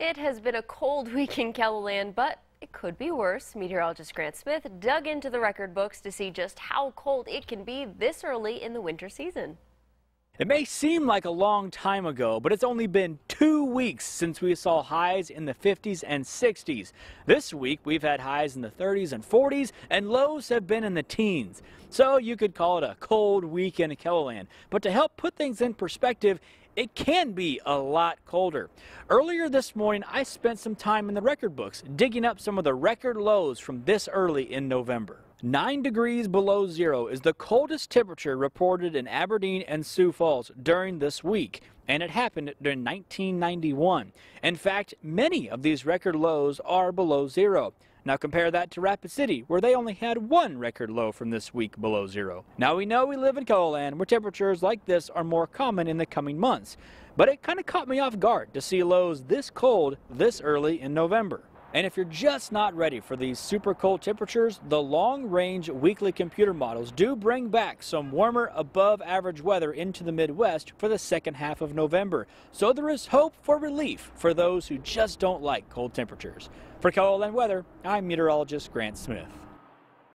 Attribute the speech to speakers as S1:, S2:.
S1: It has been a cold week in KELOLAND, but it could be worse. Meteorologist Grant Smith dug into the record books to see just how cold it can be this early in the winter season.
S2: It may seem like a long time ago, but it's only been two weeks since we saw highs in the 50s and 60s. This week, we've had highs in the 30s and 40s, and lows have been in the teens. So you could call it a cold week in KELOLAND. But to help put things in perspective, it can be a lot colder. Earlier this morning, I spent some time in the record books digging up some of the record lows from this early in November. 9 degrees below zero is the coldest temperature reported in Aberdeen and Sioux Falls during this week, and it happened during 1991. In fact, many of these record lows are below zero. Now compare that to Rapid City, where they only had one record low from this week below zero. Now we know we live in KELOLAND, where temperatures like this are more common in the coming months, but it kind of caught me off guard to see lows this cold this early in November. And if you're just not ready for these super cold temperatures, the long-range weekly computer models do bring back some warmer above average weather into the Midwest for the second half of November. So there is hope for relief for those who just don't like cold temperatures. For KELOLAND Weather, I'm meteorologist Grant Smith.